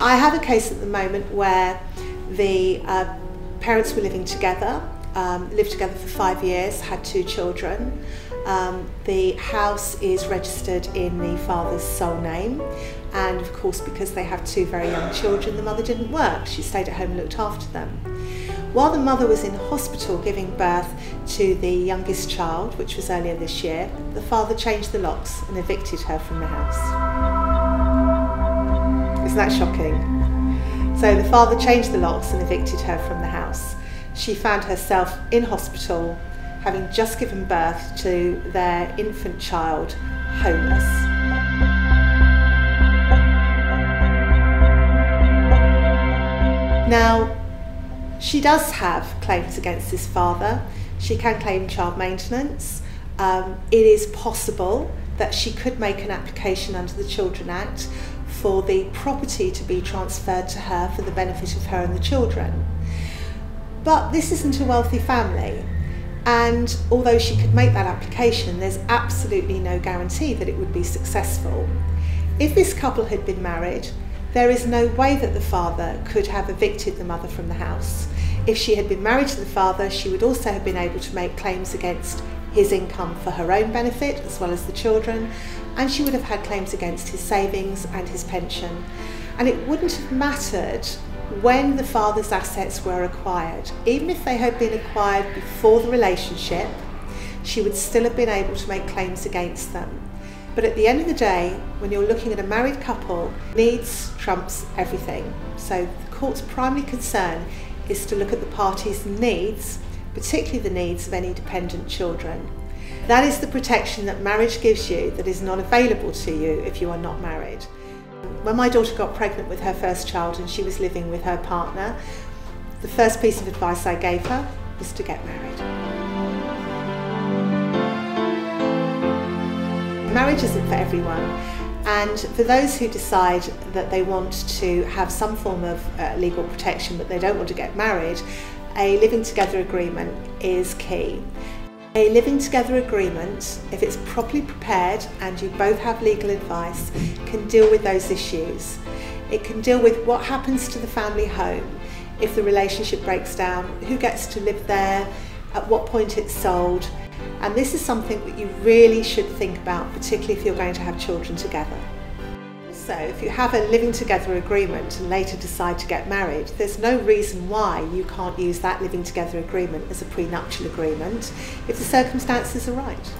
I have a case at the moment where the uh, parents were living together, um, lived together for five years, had two children. Um, the house is registered in the father's sole name and of course because they have two very young children the mother didn't work, she stayed at home and looked after them. While the mother was in hospital giving birth to the youngest child, which was earlier this year, the father changed the locks and evicted her from the house. Isn't that shocking? So the father changed the locks and evicted her from the house. She found herself in hospital having just given birth to their infant child, homeless. Now, she does have claims against this father. She can claim child maintenance. Um, it is possible that she could make an application under the Children Act for the property to be transferred to her for the benefit of her and the children. But this isn't a wealthy family. And although she could make that application, there's absolutely no guarantee that it would be successful. If this couple had been married, there is no way that the father could have evicted the mother from the house. If she had been married to the father, she would also have been able to make claims against his income for her own benefit as well as the children, and she would have had claims against his savings and his pension. And it wouldn't have mattered when the father's assets were acquired. Even if they had been acquired before the relationship, she would still have been able to make claims against them. But at the end of the day, when you're looking at a married couple, needs trumps everything. So the court's primary concern is to look at the parties' needs, particularly the needs of any dependent children. That is the protection that marriage gives you that is not available to you if you are not married. When my daughter got pregnant with her first child and she was living with her partner, the first piece of advice I gave her was to get married. Marriage isn't for everyone. And for those who decide that they want to have some form of uh, legal protection but they don't want to get married, a living together agreement is key. A living together agreement, if it's properly prepared and you both have legal advice, can deal with those issues. It can deal with what happens to the family home if the relationship breaks down, who gets to live there, at what point it's sold. And this is something that you really should think about, particularly if you're going to have children together. So if you have a living together agreement and later decide to get married, there's no reason why you can't use that living together agreement as a prenuptial agreement if the circumstances are right.